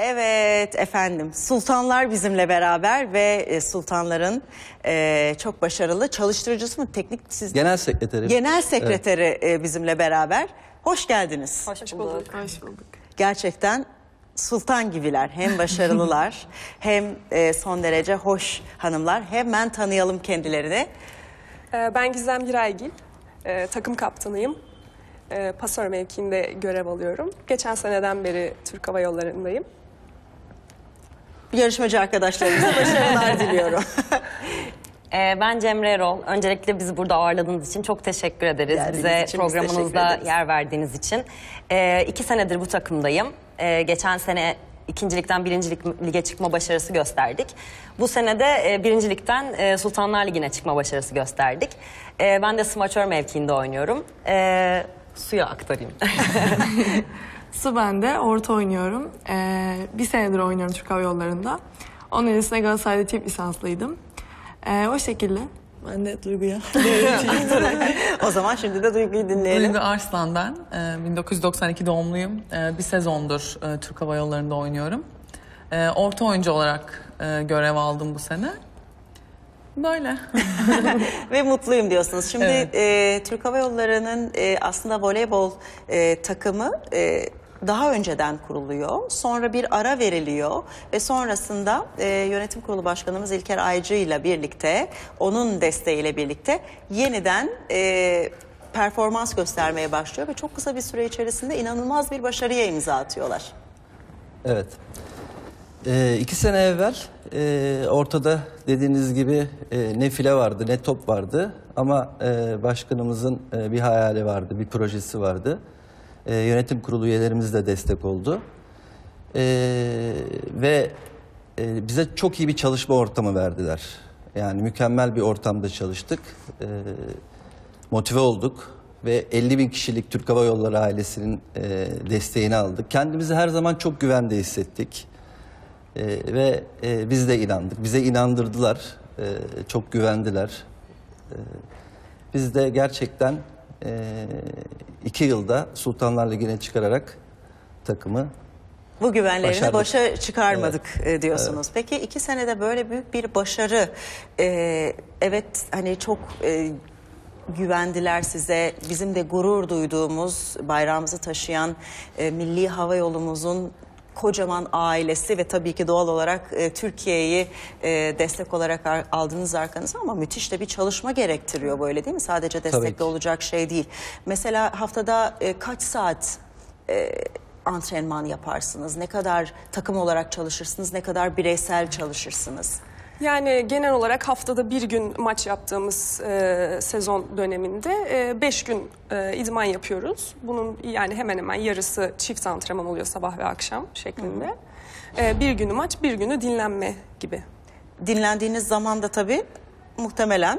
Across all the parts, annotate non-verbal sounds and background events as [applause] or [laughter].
Evet efendim sultanlar bizimle beraber ve e, sultanların e, çok başarılı çalıştırıcısı mı teknik siz Genel sekreteri. genel sekreteri e, bizimle beraber. Hoş geldiniz. Hoş bulduk. Hoş bulduk. Gerçekten sultan gibiler. Hem başarılılar [laughs] hem e, son derece hoş hanımlar. Hemen tanıyalım kendilerini. Ee, Ben Gizem Giraygil, Ee, takım kaptanıyım. Ee, Pasör mevkiinde görev alıyorum. Geçen seneden beri Türk Hava Yolları'ndayım. Yarışmacı arkadaşlarımıza başarılar [laughs] diliyorum. Ee, ben Cemre Erol. Öncelikle bizi burada ağırladığınız için çok teşekkür ederiz. Geldiğiniz Bize için biz teşekkür programınızda ederiz. yer verdiğiniz için. Ee, iki senedir bu takımdayım. Ee, geçen sene ikincilikten birincilik lige çıkma başarısı gösterdik. Bu sene de e, birincilikten e, Sultanlar Ligi'ne çıkma başarısı gösterdik. Ee, ben de smaçör mevkiinde oynuyorum. Ee, suya aktarayım. [laughs] Su bende, orta oynuyorum. Ee, bir senedir oynuyorum Türk Hava Yolları'nda. Onun öncesinde Galatasaray'da çift lisanslıydım. Ee, o şekilde. Ben de Duygu'ya. [laughs] [laughs] o zaman şimdi de Duygu'yu dinleyelim. Duygu Arslan ben. Ee, 1992 doğumluyum. Ee, bir sezondur e, Türk Hava Yolları'nda oynuyorum. Ee, orta oyuncu olarak e, görev aldım bu sene. Böyle. [laughs] Ve mutluyum diyorsunuz. Şimdi Evet. e, Türk Hava Yolları'nın e, aslında voleybol e, takımı e, daha önceden kuruluyor. Sonra bir ara veriliyor ve sonrasında e, yönetim kurulu başkanımız İlker Aycı ile birlikte, onun desteğiyle birlikte yeniden e, performans göstermeye başlıyor ve çok kısa bir süre içerisinde inanılmaz bir başarıya imza atıyorlar. Evet. Ee, iki sene evvel e, ortada dediğiniz gibi e, ne file vardı ne top vardı ama e, başkanımızın e, bir hayali vardı, bir projesi vardı. E, yönetim kurulu üyelerimiz de destek oldu. E, ve e, bize çok iyi bir çalışma ortamı verdiler. Yani mükemmel bir ortamda çalıştık. E, motive olduk ve 50 bin kişilik Türk Hava Yolları ailesinin e, desteğini aldık. Kendimizi her zaman çok güvende hissettik. E, ve e, biz de inandık. Bize inandırdılar. E, çok güvendiler. E, biz de gerçekten e, iki yılda Sultanlar Ligi'ne çıkararak takımı Bu güvenlerini Başardık. boşa çıkarmadık e, diyorsunuz. Peki iki senede böyle büyük bir başarı. e, evet hani çok e, güvendiler size. Bizim de gurur duyduğumuz bayrağımızı taşıyan e, Milli Hava Yolumuzun kocaman ailesi ve tabii ki doğal olarak e, Türkiye'yi e, destek olarak ar- aldınız arkanıza ama müthiş de bir çalışma gerektiriyor böyle değil mi? Sadece destekle ki. olacak şey değil. Mesela haftada e, kaç saat e, antrenman yaparsınız? Ne kadar takım olarak çalışırsınız? Ne kadar bireysel çalışırsınız? Yani genel olarak haftada bir gün maç yaptığımız e, sezon döneminde e, beş gün e, idman yapıyoruz. Bunun yani hemen hemen yarısı çift antrenman oluyor sabah ve akşam şeklinde. E, bir günü maç, bir günü dinlenme gibi. Dinlendiğiniz zaman da tabii muhtemelen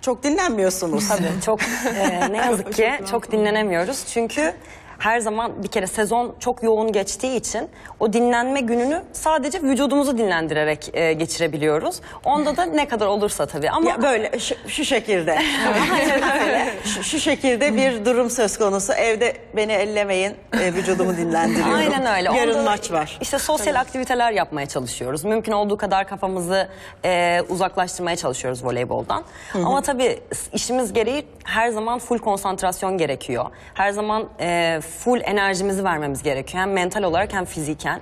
çok dinlenmiyorsunuz. Tabii çok e, ne yazık [laughs] ki çok dinlenemiyoruz. Çünkü her zaman bir kere sezon çok yoğun geçtiği için o dinlenme gününü sadece vücudumuzu dinlendirerek e, geçirebiliyoruz. Onda da ne kadar olursa tabii ama Ya böyle şu, şu şekilde. [laughs] şu, şu şekilde bir durum söz konusu. Evde beni ellemeyin, e, vücudumu dinlendiriyorum. Aynen öyle. Yarın Onda maç var. İşte sosyal aktiviteler yapmaya çalışıyoruz. Mümkün olduğu kadar kafamızı e, uzaklaştırmaya çalışıyoruz voleyboldan. Ama tabii işimiz gereği her zaman full konsantrasyon gerekiyor. Her zaman e, full enerjimizi vermemiz gerekiyor. Hem mental olarak hem fiziken.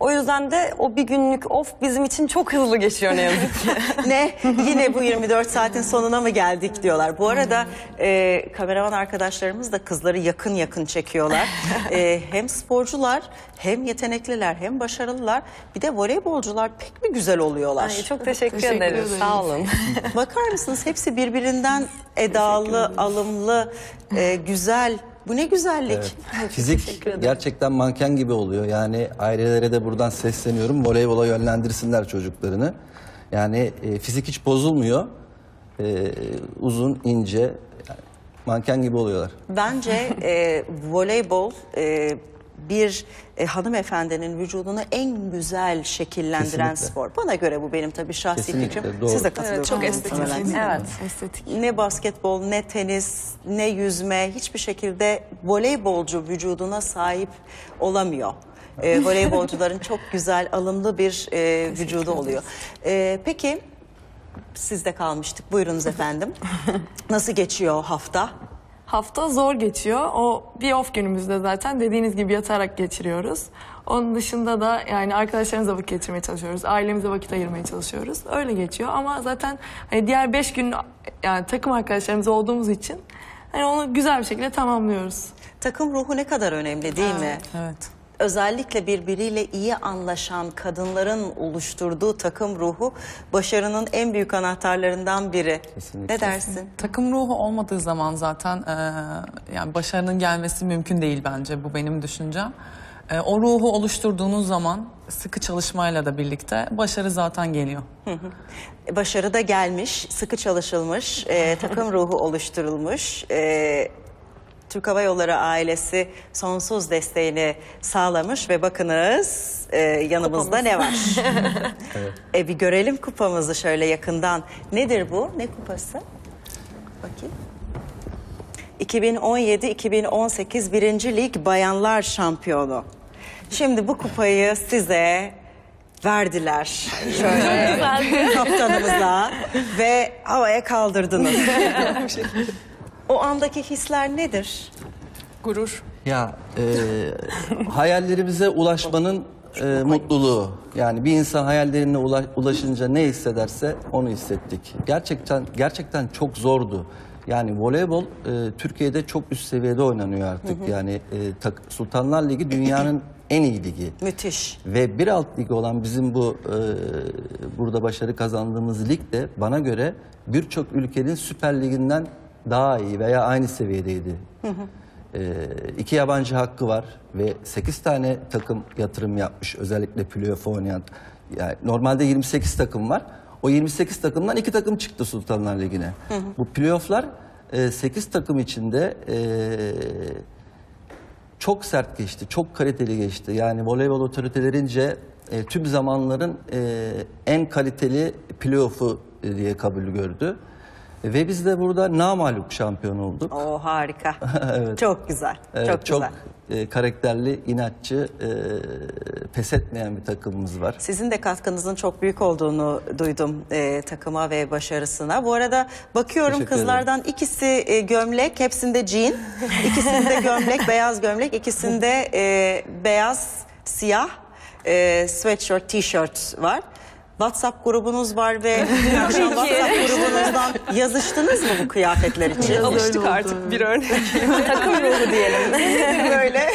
O yüzden de o bir günlük off bizim için çok hızlı geçiyor ne yazık ki. [laughs] ne yine bu 24 saatin sonuna mı geldik diyorlar. Bu arada e, kameraman arkadaşlarımız da kızları yakın yakın çekiyorlar. E, hem sporcular hem yetenekliler hem başarılılar bir de voleybolcular pek mi güzel oluyorlar. Ay, çok teşekkür, Teşekkür ederiz. ederiz. Sağ olun. Bakar mısınız hepsi birbirinden edalı, alımlı, e, güzel. Bu ne güzellik. [laughs] Fizik gerçekten manken gibi oluyor. Yani ailelere de buradan sesleniyorum. Voleybola yönlendirsinler çocuklarını. Yani e, fizik hiç bozulmuyor. E, uzun, ince, yani manken gibi oluyorlar. Bence e, voleybol e, bir e, hanımefendinin vücudunu en güzel şekillendiren Kesinlikle. spor. Bana göre bu benim tabii şahsi Kesinlikle, fikrim. doğru. Siz de katılıyorsunuz. Evet, çok estetik. muhtemelen. Evet. Estetik. Ne basketbol, ne tenis, ne yüzme hiçbir şekilde voleybolcu vücuduna sahip olamıyor. Ee, [laughs] voleybolcuların çok güzel, alımlı bir e, vücudu oluyor. Ee, peki, sizde kalmıştık. Buyurunuz efendim. [laughs] Nasıl geçiyor hafta? Hafta zor geçiyor. O bir off günümüzde zaten dediğiniz gibi yatarak geçiriyoruz. Onun dışında da yani arkadaşlarımızla vakit geçirmeye çalışıyoruz. Ailemize vakit ayırmaya çalışıyoruz. Öyle geçiyor ama zaten hani diğer beş gün yani takım arkadaşlarımız olduğumuz için hani onu güzel bir şekilde tamamlıyoruz. Takım ruhu ne kadar önemli değil mi? Evet. Özellikle birbiriyle iyi anlaşan kadınların oluşturduğu takım ruhu başarının en büyük anahtarlarından biri. Kesinlikle. Ne dersin? Takım ruhu olmadığı zaman zaten e, yani başarının gelmesi mümkün değil bence bu benim düşüncem. E, o ruhu oluşturduğunuz zaman sıkı çalışmayla da birlikte başarı zaten geliyor. Başarı da gelmiş, sıkı çalışılmış, e, takım ruhu oluşturulmuş. E, Türk Hava Yolları ailesi sonsuz desteğini sağlamış ve bakınız e, yanımızda ne var? [laughs] [laughs] e, bir görelim kupamızı şöyle yakından. Nedir bu? Ne kupası? Bakayım. 2017-2018 Birinci Lig Bayanlar Şampiyonu. Şimdi bu kupayı size verdiler. Şöyle kaptanımıza ve havaya kaldırdınız. [laughs] o andaki hisler nedir? Gurur. Ya e, [laughs] hayallerimize ulaşmanın e, mutluluğu. Yani bir insan hayallerine ula- ulaşınca ne hissederse onu hissettik. Gerçekten gerçekten çok zordu. Yani voleybol e, Türkiye'de çok üst seviyede oynanıyor artık. Yani e, tak- Sultanlar Ligi dünyanın [laughs] en iyi ligi. Müthiş. Ve bir alt ligi olan bizim bu e, burada başarı kazandığımız lig de bana göre birçok ülkenin Süper Liginden daha iyi veya aynı seviyedeydi. E, iki yabancı hakkı var ve 8 tane takım yatırım yapmış özellikle playoff oynayan. Yani normalde 28 takım var. O 28 takımdan iki takım çıktı Sultanlar Ligi'ne. Bu playofflar 8 takım içinde e, çok sert geçti, çok kaliteli geçti. Yani voleybol otoritelerince e, tüm zamanların e, en kaliteli playoff'u e, diye kabul gördü. Ve biz de burada namalup şampiyon olduk. O harika. [laughs] Çok güzel. Evet, çok güzel. e, karakterli, inatçı, e, pes etmeyen bir takımımız var. Sizin de katkınızın çok büyük olduğunu duydum e, takıma ve başarısına. Bu arada bakıyorum Teşekkür kızlardan ikisi e, gömlek, hepsinde jean. [laughs] İkisinde gömlek, beyaz gömlek, ikisinde e, beyaz, siyah e, sweatshirt, t-shirt var. WhatsApp grubunuz var ve dün akşam WhatsApp grubunuzdan yazıştınız mı bu kıyafetler için? Alıştık artık bir örnek. [laughs] takım ruhu diyelim. Böyle.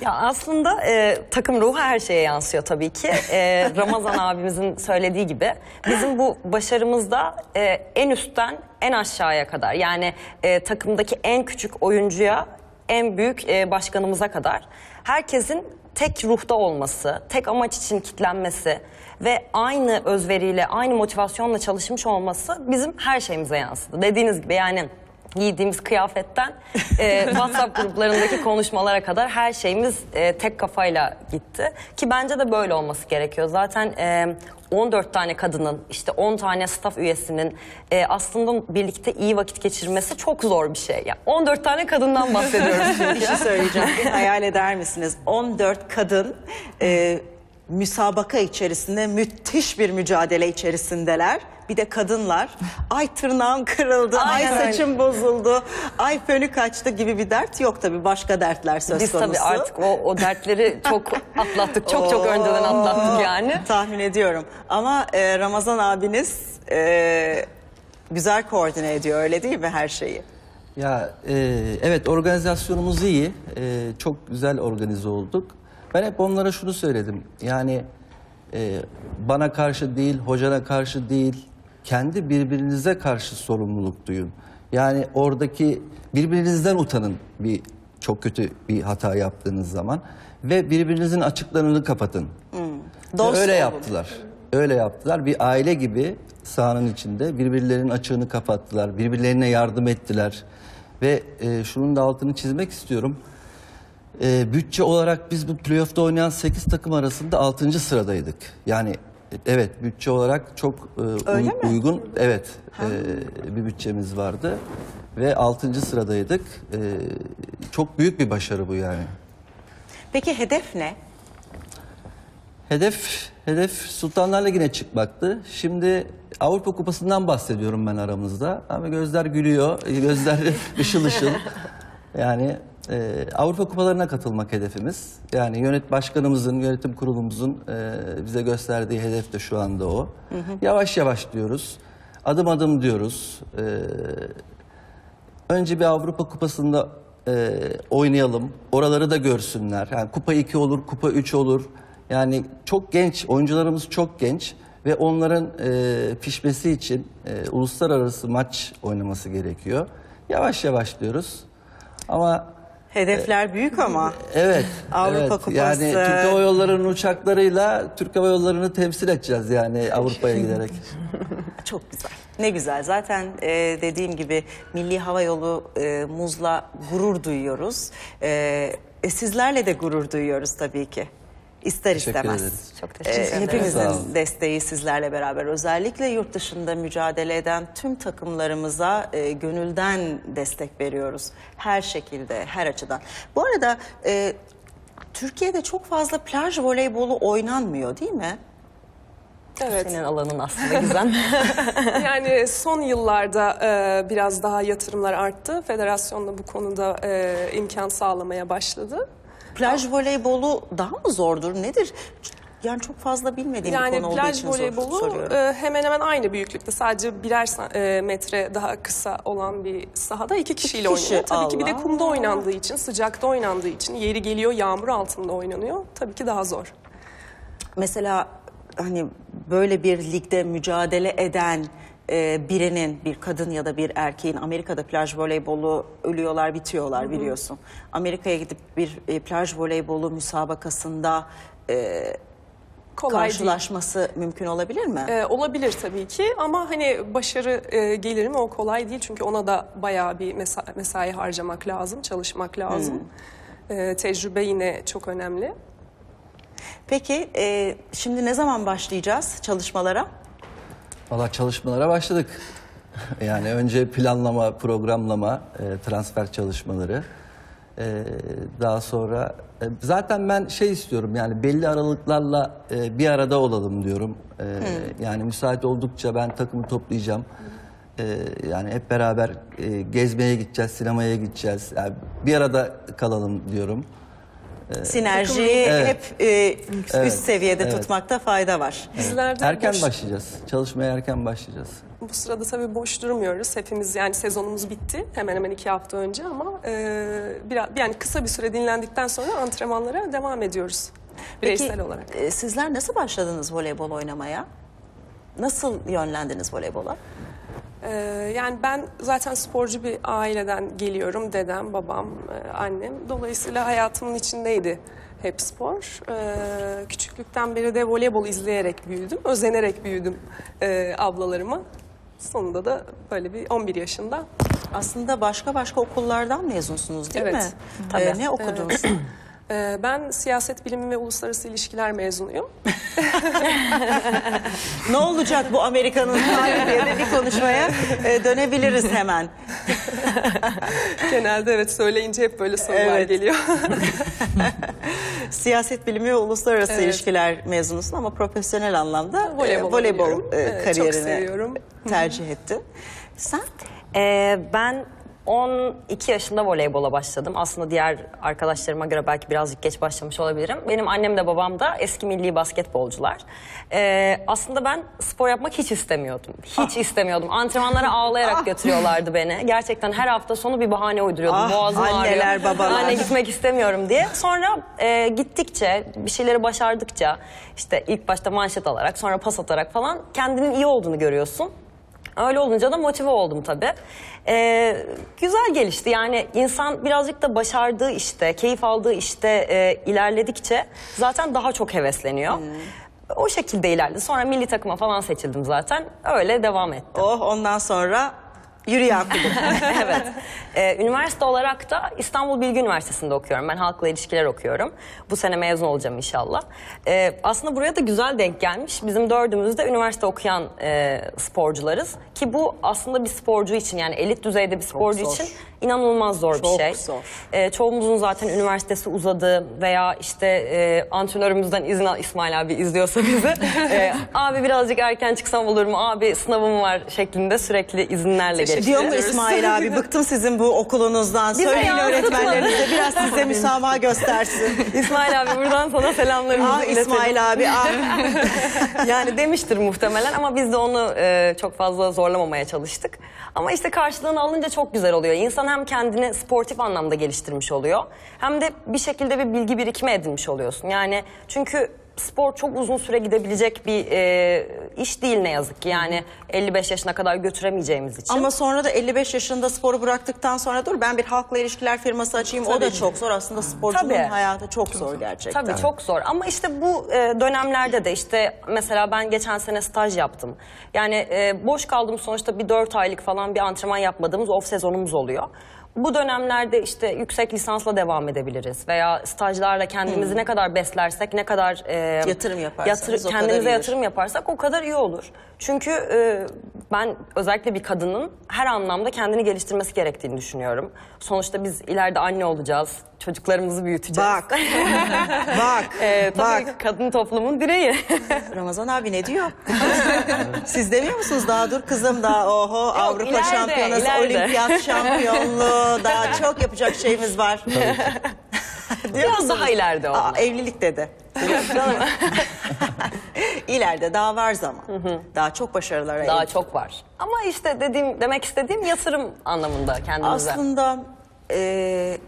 Ya aslında e, takım ruhu her şeye yansıyor tabii ki. E, Ramazan abimizin söylediği gibi bizim bu başarımızda e, en üstten en aşağıya kadar yani e, takımdaki en küçük oyuncuya en büyük e, başkanımıza kadar herkesin tek ruhta olması, tek amaç için kitlenmesi ve aynı özveriyle, aynı motivasyonla çalışmış olması bizim her şeyimize yansıdı. Dediğiniz gibi yani giydiğimiz kıyafetten e, [laughs] WhatsApp gruplarındaki konuşmalara kadar her şeyimiz e, tek kafayla gitti. Ki bence de böyle olması gerekiyor. Zaten e, 14 tane kadının, işte 10 tane staff üyesinin e, aslında birlikte iyi vakit geçirmesi çok zor bir şey. Yani 14 tane kadından bahsediyoruz [laughs] Bir şey söyleyeceğim. Hayal eder misiniz? 14 kadın e, müsabaka içerisinde müthiş bir mücadele içerisindeler. Bir de kadınlar ay tırnağım kırıldı, Aynen ay öyle. saçım bozuldu, ay fönü kaçtı gibi bir dert yok tabii. Başka dertler söz Biz konusu. tabii artık o, o dertleri çok [laughs] atlattık. Çok çok önceden atlattık yani. Tahmin ediyorum. Ama e, Ramazan abiniz e, güzel koordine ediyor öyle değil mi her şeyi? Ya e, evet organizasyonumuz iyi. E, çok güzel organize olduk. Ben hep onlara şunu söyledim. Yani e, bana karşı değil, hocana karşı değil, kendi birbirinize karşı sorumluluk duyun. Yani oradaki birbirinizden utanın bir çok kötü bir hata yaptığınız zaman ve birbirinizin açıklarını kapatın. Dost Öyle yaptılar. Öyle yaptılar. Bir aile gibi sahanın içinde birbirlerinin açığını kapattılar. Birbirlerine yardım ettiler. Ve e, şunun da altını çizmek istiyorum. Ee, bütçe olarak biz bu playoff'ta oynayan 8 takım arasında 6. sıradaydık. Yani e, evet bütçe olarak çok e, Öyle uy- mi? uygun evet e, bir bütçemiz vardı ve 6. sıradaydık. E, çok büyük bir başarı bu yani. Peki hedef ne? Hedef hedef Sultanlar Ligi'ne çıkmaktı. Şimdi Avrupa Kupası'ndan bahsediyorum ben aramızda. Ama gözler gülüyor, gözler [laughs] ışıl ışıl. Yani e, Avrupa Kupalarına katılmak hedefimiz. Yani yönet başkanımızın, yönetim kurulumuzun e, bize gösterdiği hedef de şu anda o. Yavaş yavaş diyoruz. Adım adım diyoruz. E, önce bir Avrupa Kupası'nda e, oynayalım. Oraları da görsünler. Yani kupa 2 olur, kupa 3 olur. Yani çok genç, oyuncularımız çok genç ve onların e, pişmesi için e, uluslararası maç oynaması gerekiyor. Yavaş yavaş diyoruz. Ama Hedefler büyük ama. evet, Avrupa evet. Kupası. Yani Türk Hava Yolları'nın uçaklarıyla Türk Hava Yolları'nı temsil edeceğiz yani Avrupa'ya giderek. [laughs] Çok güzel. Ne güzel. Zaten e, dediğim gibi Milli Hava Yolu e, muzla gurur duyuyoruz. E, e, sizlerle de gurur duyuyoruz tabii ki. İster Teşekkür istemez. ederiz. Çok teşekkür ederim. Sağ hepimizin desteği sizlerle beraber. Özellikle yurt dışında mücadele eden tüm takımlarımıza e, gönülden destek veriyoruz. Her şekilde, her açıdan. Bu arada e, Türkiye'de çok fazla plaj voleybolu oynanmıyor değil mi? Evet. Senin alanın aslında Gizem. [laughs] Yani son yıllarda e, biraz daha yatırımlar arttı. Federasyon da bu konuda e, imkan sağlamaya başladı. Plaj voleybolu daha mı zordur? Nedir? Yani çok fazla bilmediğim bir Yani konu olduğu için voleybolu soruyorum. e, hemen hemen aynı büyüklükte. Sadece birer e, metre daha kısa olan bir sahada iki kişiyle kişi, oynanıyor. Tabii ki bir de Allah. kumda oynandığı için, sıcakta oynandığı için, yeri geliyor yağmur altında oynanıyor. Tabii ki daha zor. Mesela hani böyle bir ligde mücadele eden e, birinin, bir kadın ya da bir erkeğin Amerika'da plaj voleybolu ölüyorlar, bitiyorlar biliyorsun. Amerika'ya gidip bir e, plaj voleybolu müsabakasında e, Kolay değil. karşılaşması mümkün olabilir mi? Ee, olabilir tabii ki ama hani başarı e, gelir mi o kolay değil çünkü ona da bayağı bir mesa- mesai harcamak lazım, çalışmak lazım. Ee, tecrübe yine çok önemli. Peki e, şimdi ne zaman başlayacağız çalışmalara? Valla çalışmalara başladık. Yani önce planlama, programlama, e, transfer çalışmaları. E, daha sonra e, zaten ben şey istiyorum yani belli aralıklarla e, bir arada olalım diyorum. E, Yani müsait oldukça ben takımı toplayacağım. E, yani hep beraber e, gezmeye gideceğiz, sinemaya gideceğiz. Yani bir arada kalalım diyorum. Sinerjiyi Evet. hep e, üst Evet, seviyede evet. tutmakta fayda var. De Erken boş- başlayacağız. Çalışmaya erken başlayacağız. bu sırada tabii boş durmuyoruz. Hepimiz yani sezonumuz bitti hemen hemen iki hafta önce ama e, biraz yani kısa bir süre dinlendikten sonra antrenmanlara devam ediyoruz bireysel Peki, olarak. e, sizler nasıl başladınız voleybol oynamaya? Nasıl yönlendiniz voleybola? Ee, yani ben zaten sporcu bir aileden geliyorum. Dedem, babam, e, annem. Dolayısıyla hayatımın içindeydi hep spor. Ee, küçüklükten beri de voleybol izleyerek büyüdüm. Özenerek büyüdüm e, ablalarıma. Sonunda da böyle bir 11 yaşında Aslında başka başka okullardan mezunsunuz değil Evet, mi? tabii. E, ne okudunuz? [clears throat] e, ben siyaset bilimi ve uluslararası ilişkiler mezunuyum. [laughs] ne olacak bu Amerika'nın diye de bir konuşmaya e, dönebiliriz hemen. [laughs] Genelde evet söyleyince hep böyle sorular Evet. geliyor. [laughs] Siyaset bilimi ve uluslararası Evet. ilişkiler mezunusun ama profesyonel anlamda e, Voleybol voleybol oynuyorum. e, Evet, çok kariyerini seviyorum. tercih ettin. Sen? Ee, ben 12 yaşında voleybola başladım. Aslında diğer arkadaşlarıma göre belki birazcık geç başlamış olabilirim. Benim annem de babam da eski milli basketbolcular. Ee, aslında ben spor yapmak hiç istemiyordum. Hiç istemiyordum. Antrenmanlara ağlayarak götürüyorlardı beni. Gerçekten her hafta sonu bir bahane uyduruyordum. Ah, Boğazım anneler, ağrıyor. babalar. Anne gitmek istemiyorum diye. Sonra e, gittikçe, bir şeyleri başardıkça işte ilk başta manşet alarak sonra pas atarak falan kendinin iyi olduğunu görüyorsun. Öyle olunca da motive oldum tabii. Ee, güzel gelişti yani insan birazcık da başardığı işte, keyif aldığı işte e, ilerledikçe zaten daha çok hevesleniyor. O şekilde ilerledi. Sonra milli takıma falan seçildim zaten. Öyle devam etti. Oh ondan sonra Yürüyen kulüp. [laughs] evet. Ee, üniversite olarak da İstanbul Bilgi Üniversitesi'nde okuyorum. Ben halkla ilişkiler okuyorum. Bu sene mezun olacağım inşallah. Ee, aslında buraya da güzel denk gelmiş. Bizim dördümüz de üniversite okuyan e, sporcularız. Ki bu aslında bir sporcu için yani elit düzeyde bir sporcu için inanılmaz zor Çok bir şey. zor. Ee, çoğumuzun zaten üniversitesi uzadı veya işte e, antrenörümüzden izin al İsmail abi izliyorsa bizi. [laughs] e, abi birazcık erken çıksam olur mu? Abi sınavım var şeklinde sürekli izinlerle geçti. Diyor mu İsmail abi bıktım sizin bu okulunuzdan. Bize Söyleyin öğretmenlerinize biraz [laughs] size müsamaha göstersin. [laughs] İsmail abi buradan sana selamlarımızı ah iletelim. İsmail abi ah. Yani demiştir muhtemelen ama biz de onu e, çok fazla zorlamamaya çalıştık. Ama işte karşılığını alınca çok güzel oluyor. İnsan hem kendini sportif anlamda geliştirmiş oluyor hem de bir şekilde bir bilgi birikimi edinmiş oluyorsun. Yani çünkü spor çok uzun süre gidebilecek bir e, iş değil ne yazık ki. Yani 55 yaşına kadar götüremeyeceğimiz için. Ama sonra da 55 yaşında sporu bıraktıktan sonra dur ben bir halkla ilişkiler firması açayım. O da çok zor. Aslında sporcunun Tabii. hayatı çok zor gerçekten. Tabii çok zor ama işte bu e, dönemlerde de işte mesela ben geçen sene staj yaptım. Yani e, boş kaldım sonuçta bir 4 aylık falan bir antrenman yapmadığımız off sezonumuz oluyor. Bu dönemlerde işte yüksek lisansla devam edebiliriz veya stajlarla kendimizi ne kadar beslersek ne kadar e, Hmm. Yatırım yaparsanız o kadar kendimize iyidir. yatırım yaparsak o kadar iyi olur. Çünkü e, ben özellikle bir kadının her anlamda kendini geliştirmesi gerektiğini düşünüyorum. Sonuçta biz ileride anne olacağız, çocuklarımızı büyüteceğiz. Bak. [laughs] Bak. Ee, tabii Bak. kadın toplumun direği. [laughs] Ramazan abi ne diyor? [laughs] Siz demiyor musunuz? Daha dur kızım daha oho Avrupa ileride, şampiyonası, ileride. olimpiyat şampiyonluğu daha çok yapacak şeyimiz var. [laughs] Biraz daha ileride o. Aa, evlilik dedi. [laughs] İleride daha var zaman. Daha çok başarılara Daha el- çok var. Ama işte dediğim demek istediğim yatırım anlamında kendimize. Aslında e,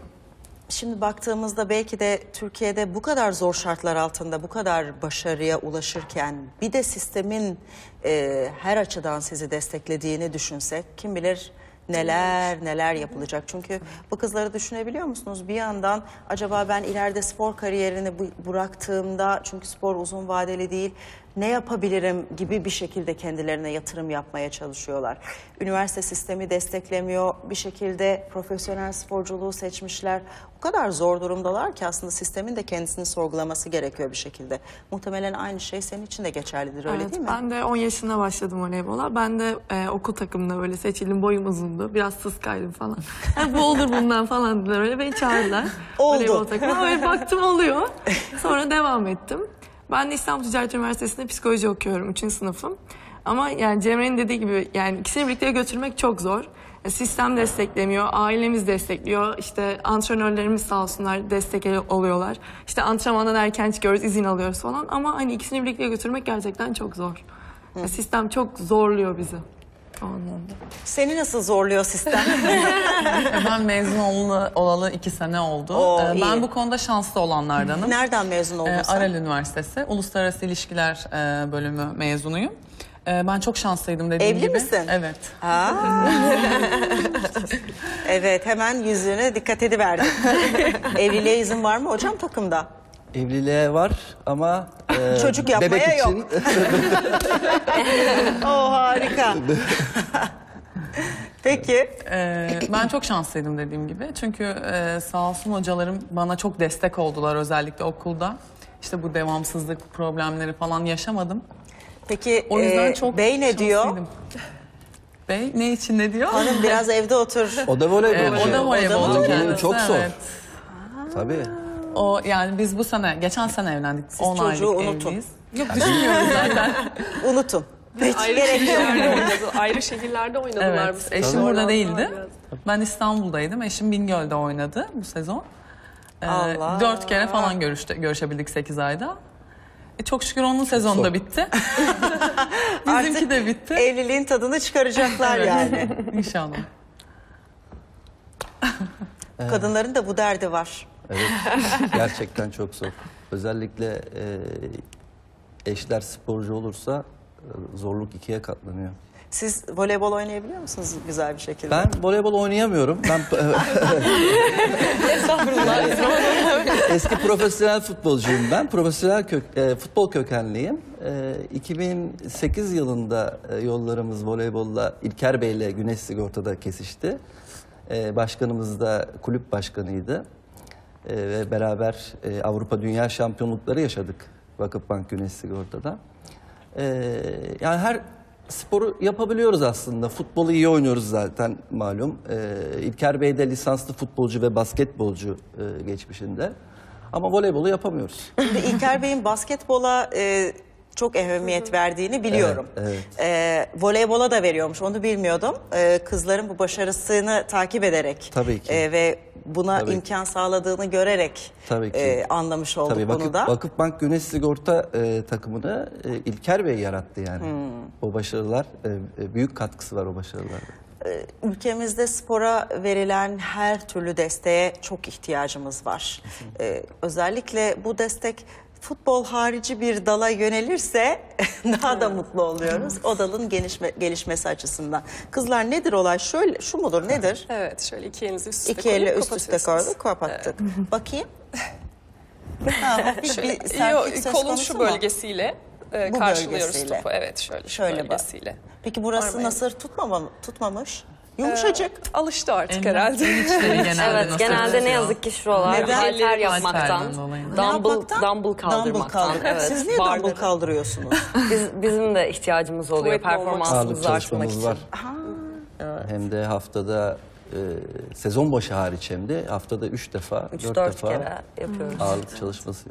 şimdi baktığımızda belki de Türkiye'de bu kadar zor şartlar altında bu kadar başarıya ulaşırken bir de sistemin e, her açıdan sizi desteklediğini düşünsek kim bilir neler neler yapılacak. Çünkü bu kızları düşünebiliyor musunuz? Bir yandan acaba ben ileride spor kariyerini bıraktığımda çünkü spor uzun vadeli değil ne yapabilirim gibi bir şekilde kendilerine yatırım yapmaya çalışıyorlar. Üniversite sistemi desteklemiyor. Bir şekilde profesyonel sporculuğu seçmişler. O kadar zor durumdalar ki aslında sistemin de kendisini sorgulaması gerekiyor bir şekilde. Muhtemelen aynı şey senin için de geçerlidir öyle Evet, değil mi? Ben de 10 yaşında başladım voleybola. Ben de e, okul takımında böyle seçildim. Boyum uzundu. Biraz sıskaydım falan. [laughs] Bu olur bundan falan dediler. Öyle beni çağırdılar. [laughs] Oldu. Voleybol takımına. Baktım oluyor. [laughs] Sonra devam ettim. Ben de İstanbul Ticaret Üniversitesi'nde psikoloji okuyorum. 3. sınıfım. Ama yani Cemre'nin dediği gibi yani ikisini birlikte götürmek çok zor. E, Sistem desteklemiyor, ailemiz destekliyor. İşte antrenörlerimiz sağ olsunlar destek oluyorlar. İşte antrenmandan erken çıkıyoruz, izin alıyoruz falan. Ama hani ikisini birlikte götürmek gerçekten çok zor. E, Sistem çok zorluyor bizi. O anlamda. Seni nasıl zorluyor sistem? [laughs] Ben mezun olalı, olalı iki sene oldu. Oo, Ee, ben iyi. bu konuda şanslı olanlardanım. Nereden mezun oldun Ee, sen? Aral Üniversitesi Uluslararası İlişkiler e, bölümü mezunuyum. Ee, ben çok şanslıydım dediğim Evli gibi. misin? Evet. Aa. [laughs] evet hemen yüzüne dikkat ediverdim. [laughs] Evliliğe izin var mı hocam takımda? Evliliğe var ama [laughs] e, Çocuk yapmaya bebek yok. [laughs] için Oh harika. [laughs] Peki. Ee, ben çok şanslıydım dediğim gibi. Çünkü e, sağ olsun hocalarım bana çok destek oldular özellikle okulda. İşte bu devamsızlık problemleri falan yaşamadım. Peki O yüzden e, çok bey ne diyor? şanslıydım. Bey ne için ne diyor? Hanım biraz evde otur. o da voleybolcu. Ee, o da voleybolcu Voleybolcu kendisi. çok zor. Evet. Tabii. O yani biz bu sene, geçen sene evlendik. Siz 10 çocuğu aylık unutun. evliyiz. Yok düşünmüyoruz zaten. Unutun. Hiç Ayrı gerek yok. şehirlerde oynadı. Ayrı şehirlerde oynadılar bu evet. sezon. Eşim burada değildi. biraz. Ben İstanbul'daydım. Eşim Bingöl'de oynadı bu sezon. Ee, Allah. Dört kere falan görüştü, görüşebildik 8 ayda. E, çok şükür onun sezonu da bitti. [laughs] Bizimki de bitti. Evliliğin tadını çıkaracaklar Evet. yani. İnşallah. Kadınların da bu derdi var. Evet. [laughs] Gerçekten çok zor. Özellikle e, eşler sporcu olursa e, zorluk ikiye katlanıyor. Siz voleybol oynayabiliyor musunuz güzel bir şekilde? Ben voleybol oynayamıyorum. Ben [laughs] [laughs] eski profesyonel futbolcuyum ben. Profesyonel kök, e, futbol kökenliyim. E, 2008 yılında e, yollarımız voleybolla İlker Bey ile Güneş Sigorta'da kesişti. E, başkanımız da kulüp başkanıydı. E, ve beraber e, Avrupa Dünya Şampiyonlukları yaşadık Vakıfbank Güneş Sigorta'da. E, yani her sporu yapabiliyoruz aslında. Futbolu iyi oynuyoruz zaten malum. E, İlker Bey de lisanslı futbolcu ve basketbolcu e, geçmişinde. Ama voleybolu yapamıyoruz. Şimdi İlker Bey'in basketbola e, çok ehemmiyet verdiğini biliyorum. Evet, E, voleybola da veriyormuş onu bilmiyordum. E, kızların bu başarısını takip ederek Tabii ki. e, ve buna Tabii. imkan sağladığını görerek Tabii ki. e, anlamış olduk Tabii bunu Vakıf, da. Vakıfbank Güneş Sigorta e, takımını e, İlker Bey yarattı yani. O başarılar, e, e, büyük katkısı var o başarılarda. Ülkemizde spora verilen her türlü desteğe çok ihtiyacımız var. Ee, özellikle bu destek futbol harici bir dala yönelirse [laughs] daha da mutlu oluyoruz. O dalın gelişme, gelişmesi açısından. Kızlar nedir olay? Şöyle şu mudur nedir? Evet şöyle iki elinizi üst üste İki elle koyup üst üste kapatıyorsunuz. koyduk, kapattık. [laughs] Bakayım. [laughs] Ha, hafif Şöyle, bir sertlik yo, söz kolun konusu şu mu? bölgesiyle e, Bu karşılıyoruz bölgesiyle. topu. Evet şöyle, şu Şöyle bak. bölgesiyle. Peki burası Parmağıyla. nasır tutmama, tutmamış? Yumuşacık. Alıştı artık herhalde. içleri [laughs] genelde Evet nasıl genelde ne tutuyor? yazık ki şuralar Neden? halter yapmaktan, Halterden dolayı. Ne dumbbell, yapmaktan? dumbbell kaldırmaktan. kaldır- evet. Siz niye Barları. dumbbell kaldırıyorsunuz? [laughs] Biz, bizim de ihtiyacımız oluyor Kuvvetli olmak. Ağırlık performansımızı arttırmak çalışmamız için. var. Hem de haftada e, sezon başı hariç hem de haftada üç defa, dört 3-4 defa kere yapıyoruz. ağırlık çalışması.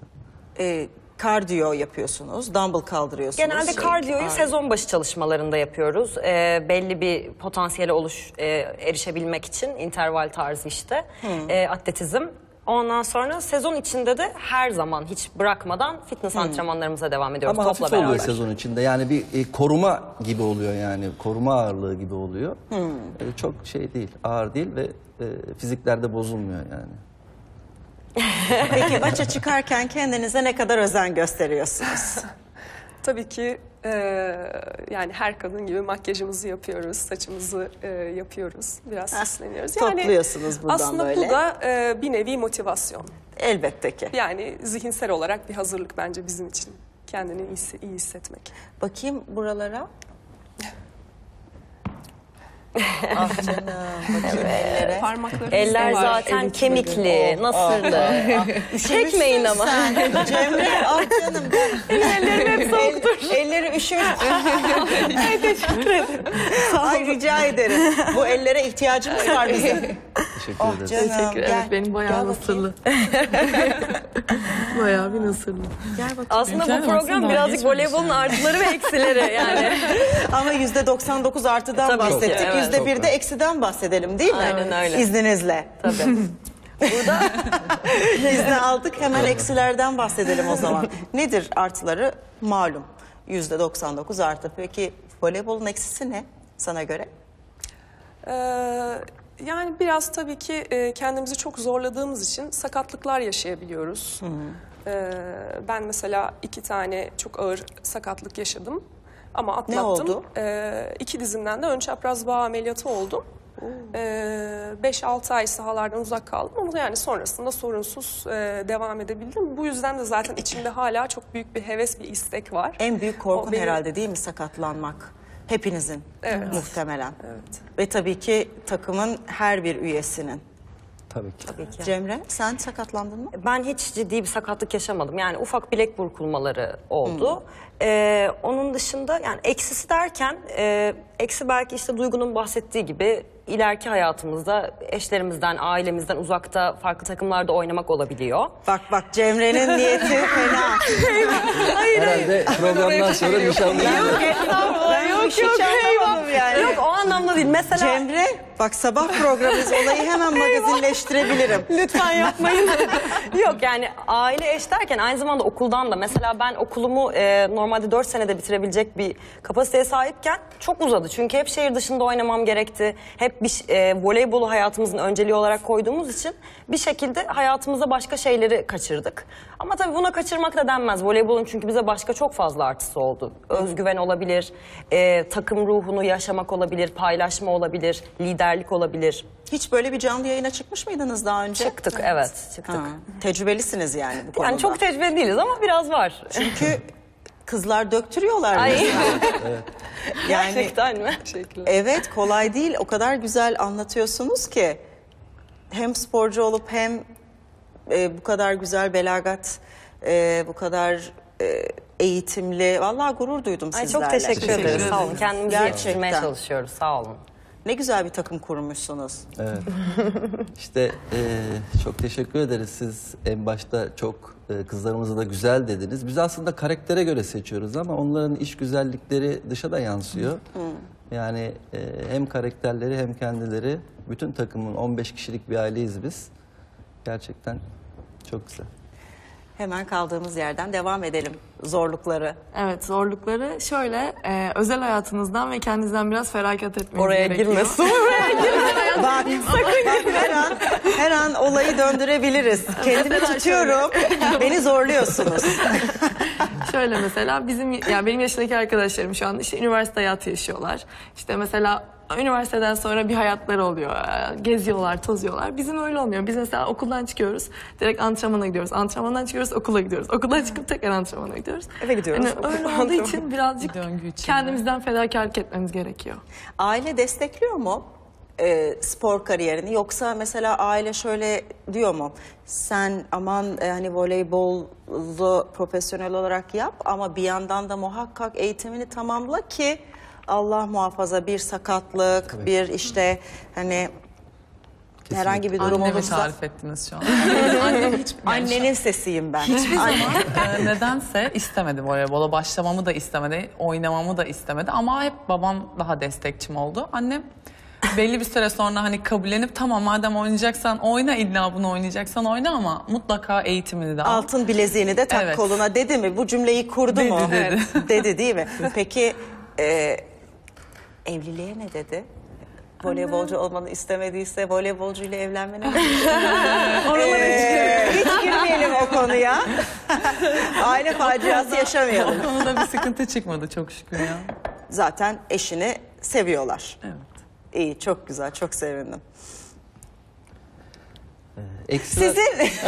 e, kardiyo yapıyorsunuz, dumbbell kaldırıyorsunuz. Genelde kardiyoyu sezon başı çalışmalarında yapıyoruz. Ee, belli bir potansiyele oluş e, erişebilmek için interval tarzı işte e, atletizm. Ondan sonra sezon içinde de her zaman hiç bırakmadan fitness antrenmanlarımıza devam ediyoruz Ama topla hafif oluyor beraber. sezon içinde. Yani bir e, koruma gibi oluyor yani. Koruma ağırlığı gibi oluyor. Hmm. E, çok şey değil, ağır değil ve e, fiziklerde bozulmuyor yani. Peki maça çıkarken kendinize ne kadar özen gösteriyorsunuz? [laughs] Tabii ki e, yani her kadın gibi makyajımızı yapıyoruz, saçımızı e, yapıyoruz, biraz süsleniyoruz. topluyorsunuz buradan aslında böyle. bu da e, bir nevi motivasyon. Elbette ki. Yani zihinsel olarak bir hazırlık bence bizim için. Kendini iyi, iyi hissetmek. Bakayım buralara. [laughs] ah canım. Bakayım ellere. Parmaklarımız Eller var. zaten kemikli, nasırlı. Çekmeyin ama. Sen. Cemre ah canım gel. [laughs] Ellerim hep soğuktur. elleri üşümüş. [laughs] Ay teşekkür ederim. Ay rica ederim. Bu ellere ihtiyacımız var bizim. Teşekkür Oh ederiz. canım Teşekkür gel. Evet benim bayağı Gel nasırlı. bayağı bir nasırlı. Gel bakayım. Aslında bu Mümkün program birazcık voleybolun yani. artıları ve eksileri yani. Ama yüzde 99 artıdan Tabii ki, bahsettik. evet. Yüzde bir de eksiden bahsedelim değil mi? Aynen öyle. İzninizle. Tabii. [laughs] Burada [laughs] İzni aldık hemen eksilerden bahsedelim o [laughs] zaman. Nedir artıları? Malum. Yüzde 99 artı. Peki voleybolun eksisi ne sana göre? Ee, yani biraz tabii ki e, kendimizi çok zorladığımız için sakatlıklar yaşayabiliyoruz. Ee, ben mesela iki tane çok ağır sakatlık yaşadım ama atlattım. oldu? Ee, iki dizimden de ön çapraz bağ ameliyatı oldum. 5-6 ay sahalardan uzak kaldım ama yani sonrasında sorunsuz e, devam edebildim. Bu yüzden de zaten içimde hala çok büyük bir heves, bir istek var. En büyük korkun benim- herhalde değil mi sakatlanmak? Hepinizin Evet. muhtemelen. Evet. Ve tabii ki takımın her bir üyesinin. Tabii ki. Cemre sen sakatlandın mı? Ben hiç ciddi bir sakatlık yaşamadım. Yani ufak bilek burkulmaları oldu. Ee, onun dışında yani eksisi derken e, eksi belki işte Duygu'nun bahsettiği gibi ileriki hayatımızda eşlerimizden, ailemizden uzakta farklı takımlarda oynamak olabiliyor. Bak bak Cemre'nin niyeti [laughs] fena. Herhalde programdan sonra nişanlıyım. ben yok, hiç anlamadım yani. Yok o anlamda değil. Mesela Cemre bak sabah programımız olayı hemen [laughs] magazinleştirebilirim. [laughs] Lütfen yapmayın. [laughs] Yok yani aile eş derken aynı zamanda okuldan da mesela ben okulumu e, normalde 4 senede bitirebilecek bir kapasiteye sahipken çok uzadı. Çünkü hep şehir dışında oynamam gerekti. Hep bir e, voleybolu hayatımızın önceliği olarak koyduğumuz için bir şekilde hayatımızda başka şeyleri kaçırdık. Ama tabii buna kaçırmak da denmez. Voleybolun çünkü bize başka çok fazla artısı oldu. Özgüven olabilir, e, takım ruhunu yaşamak olabilir, paylaşma olabilir, liderlik olabilir. Hiç böyle bir canlı yayına çıkmış mıydınız daha önce? Çıktık evet, çıktık. Ha, tecrübelisiniz yani bu konuda. Yani çok tecrübeli değiliz ama biraz var. Çünkü kızlar döktürüyorlar. Ay. [laughs] Yani Gerçekten mi? evet kolay değil. O kadar güzel anlatıyorsunuz ki hem sporcu olup hem e, bu kadar güzel belagat, e, bu kadar e, eğitimli. Vallahi gurur duydum Ay sizlerle. çok teşekkür, Teşekkür ederiz. Sağ olun. Kendimizi Gerçekten. yetiştirmeye çalışıyoruz. Sağ olun. Ne güzel bir takım kurmuşsunuz. Evet. [laughs] işte e, çok teşekkür ederiz. Siz en başta çok e, kızlarımızı da güzel dediniz. Biz aslında karaktere göre seçiyoruz ama onların iş güzellikleri dışa da yansıyor. Yani e, hem karakterleri hem kendileri bütün takımın 15 kişilik bir aileyiz biz. Gerçekten çok güzel. Hemen kaldığımız yerden devam edelim zorlukları. Evet zorlukları şöyle e, özel hayatınızdan ve kendinizden biraz feragat etmeniz Oraya gerekiyor. girme. [laughs] Su oraya girme. Bak, bak her an, her an olayı döndürebiliriz. Kendimi tutuyorum. Beni zorluyorsunuz. [laughs] Şöyle mesela bizim yani benim yaşındaki arkadaşlarım şu an işte üniversite hayatı yaşıyorlar. İşte mesela üniversiteden sonra bir hayatları oluyor. Ee, Geziyorlar, tozuyorlar. Bizim öyle olmuyor. Biz mesela okuldan çıkıyoruz. Direkt antrenmana gidiyoruz. Antrenmandan çıkıyoruz, okula gidiyoruz. Okuldan çıkıp tekrar antrenmana gidiyoruz. Eve gidiyoruz. Yani öyle olduğu için birazcık Bir döngü içinde. kendimizden fedakarlık etmemiz gerekiyor. Aile destekliyor mu e, spor kariyerini yoksa mesela aile şöyle diyor mu? Sen aman e, hani voleybolu profesyonel olarak yap ama bir yandan da muhakkak eğitimini tamamla ki Allah muhafaza bir sakatlık, bir işte hani herhangi bir durum Annemi olursa tarif ettiniz şu an. [laughs] Annem hiç, annenin sesiyim ben. Hiçbir zaman e, nedense istemedi voleybola başlamamı da istemedi, oynamamı da istemedi ama hep babam daha destekçim oldu. Annem belli bir süre sonra hani kabullenip tamam madem oynayacaksan oyna illa bunu oynayacaksan oyna ama mutlaka eğitimini de al. Altın bileziğini de tak Evet. koluna dedi mi? Bu cümleyi kurdu Dedi, mu? dedi. dedi değil mi? [laughs] Peki e, evliliğe ne dedi? Voleybolcu olmanı istemediyse voleybolcu ile evlenmene ne [laughs] Oralara hiç girmeyelim o konuya. [laughs] Aile faciası yaşamayalım. Onda bir sıkıntı çıkmadı çok şükür ya. Zaten eşini seviyorlar. Evet. İyi, çok güzel, çok sevindim. Eksiler, Sizin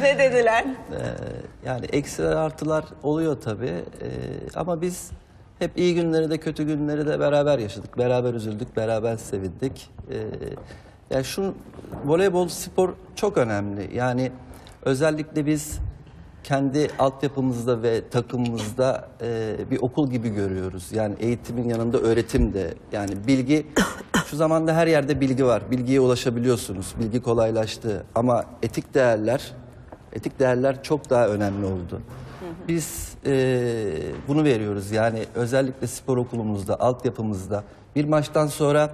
[laughs] ne dediler? e, yani eksiler artılar oluyor tabii. E, ama biz hep iyi günleri de kötü günleri de beraber yaşadık. Beraber üzüldük, beraber sevindik. E, yani şu voleybol spor çok önemli. Yani özellikle biz kendi altyapımızda ve takımımızda e, bir okul gibi görüyoruz. Yani eğitimin yanında öğretim de. Yani bilgi, şu zamanda her yerde bilgi var. Bilgiye ulaşabiliyorsunuz. Bilgi kolaylaştı. Ama etik değerler, etik değerler çok daha önemli oldu. Biz e, bunu veriyoruz. Yani özellikle spor okulumuzda, altyapımızda bir maçtan sonra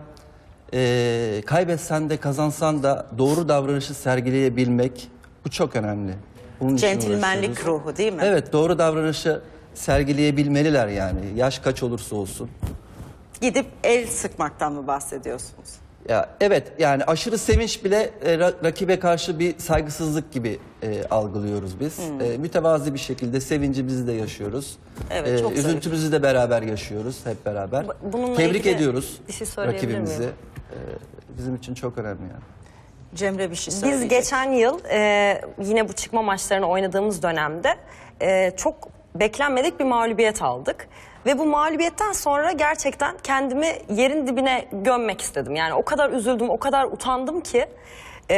e, kaybetsen de kazansan da doğru davranışı sergileyebilmek bu çok önemli. Bunun için Centilmenlik uğraşıyoruz. ruhu değil mi? Evet doğru davranışı sergileyebilmeliler yani. Yaş kaç olursa olsun. Gidip el sıkmaktan mı bahsediyorsunuz? Ya evet yani aşırı sevinç bile e, ra- rakibe karşı bir saygısızlık gibi e, algılıyoruz biz. E, mütevazi bir şekilde sevincimizi de yaşıyoruz. Evet, çok zarif. üzüntümüzü de beraber yaşıyoruz hep beraber. Bu- bununla Tebrik ilgili ediyoruz bir şey söyleyebilir rakibimizi. miyim? E, bizim için çok önemli yani. Cemre bir şey söyleyecek. Biz geçen yıl e, yine bu çıkma maçlarını oynadığımız dönemde e, çok beklenmedik bir mağlubiyet aldık. Ve bu mağlubiyetten sonra gerçekten kendimi yerin dibine gömmek istedim. Yani o kadar üzüldüm, o kadar utandım ki e,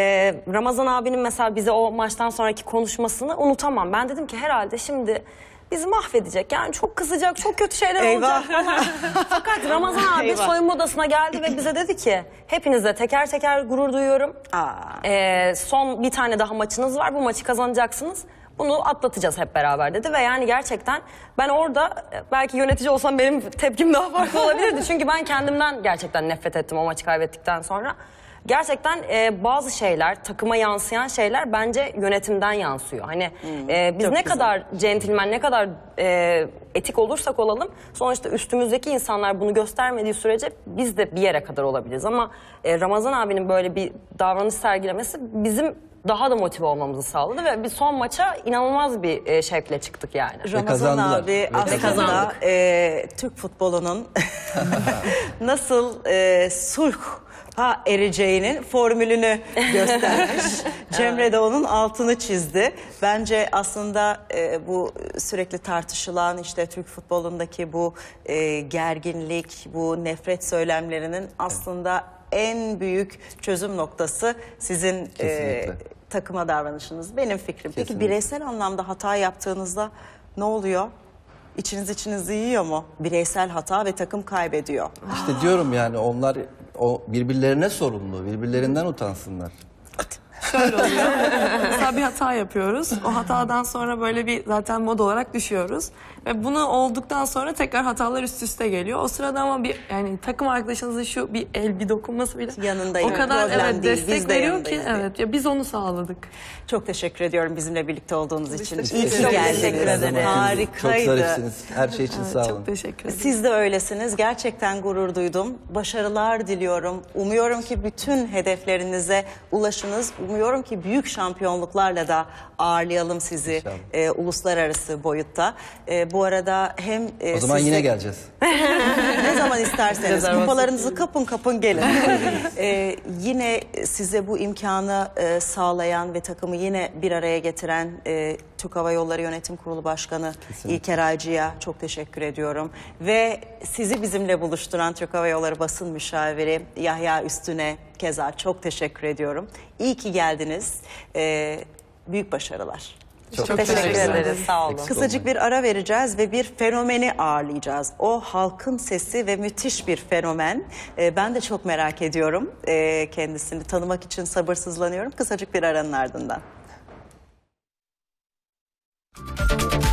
Ramazan abinin mesela bize o maçtan sonraki konuşmasını unutamam. Ben dedim ki herhalde şimdi bizi mahvedecek. Yani çok kızacak, çok kötü şeyler Eyvah. olacak. [laughs] Fakat Ramazan abi Eyvah. soyunma odasına geldi ve bize dedi ki hepinizle teker teker gurur duyuyorum. Aa. Ee, son bir tane daha maçınız var. Bu maçı kazanacaksınız. Bunu atlatacağız hep beraber dedi ve yani gerçekten ben orada belki yönetici olsam benim tepkim daha farklı olabilirdi. Çünkü ben kendimden gerçekten nefret ettim o maçı kaybettikten sonra. Gerçekten e, bazı şeyler, takıma yansıyan şeyler bence yönetimden yansıyor. Hani e, biz ne güzel. kadar centilmen, ne kadar e, etik olursak olalım sonuçta üstümüzdeki insanlar bunu göstermediği sürece biz de bir yere kadar olabiliriz. Ama e, Ramazan abinin böyle bir davranış sergilemesi bizim daha da motive olmamızı sağladı ve bir son maça inanılmaz bir e, şevkle çıktık yani. Ramazan kazandılar. abi Ve aslında kazandık. e, Türk futbolunun [laughs] nasıl e, sulh ha ereceğinin formülünü göstermiş. [laughs] Cemre de onun altını çizdi. Bence aslında e, bu sürekli tartışılan işte Türk futbolundaki bu e, gerginlik, bu nefret söylemlerinin aslında en büyük çözüm noktası sizin e, Kesinlikle. Takıma davranışınız. Benim fikrim. Peki Kesinlikle. bireysel anlamda hata yaptığınızda ne oluyor? İçiniz içinizi yiyor mu? Bireysel hata ve takım kaybediyor. İşte diyorum yani onlar o birbirlerine sorumlu, birbirlerinden utansınlar. Şöyle oluyor. Mesela bir hata yapıyoruz. O hatadan sonra böyle bir zaten mod olarak düşüyoruz. Ve bunu olduktan sonra tekrar hatalar üst üste geliyor. O sırada ama bir yani takım arkadaşınızın şu bir el bir dokunması bile Yanındayım, o kadar problem evet değil, biz destek de veriyor ki yanındayız evet ya biz onu sağladık. Çok teşekkür ediyorum bizimle birlikte olduğunuz için. teşekkür İyi ki geldiniz. Teşekkür ederiz. Çok Harikaydı. zarifsiniz. Her şey için Evet, sağ olun. çok teşekkür ederim. Siz de öylesiniz. Gerçekten gurur duydum. Başarılar diliyorum. Umuyorum ki bütün hedeflerinize ulaşınız. Umuyorum ki büyük şampiyonluklarla da ağırlayalım sizi e, uluslararası boyutta. E, bu arada hem e, O zaman siz yine geleceğiz. [laughs] [laughs] ne zaman isterseniz kupalarınızı kapın kapın gelin. Ee, [laughs] yine size bu imkanı e, sağlayan ve takımı yine bir araya getiren e, Türk Hava Yolları Yönetim Kurulu Başkanı İlker Aycı'ya çok teşekkür ediyorum. Ve sizi bizimle buluşturan Türk Hava Yolları basın müşaviri Yahya Üstüne keza çok teşekkür ediyorum. İyi ki geldiniz geldiniz. E, büyük başarılar. Çok, Çok teşekkür, teşekkür ederiz. Sağ olun. Kısacık bir ara vereceğiz ve bir fenomeni ağırlayacağız. O halkın sesi ve müthiş bir fenomen. Ee, ben de çok merak ediyorum. Ee, kendisini tanımak için sabırsızlanıyorum. Kısacık bir aranın ardından. Müzik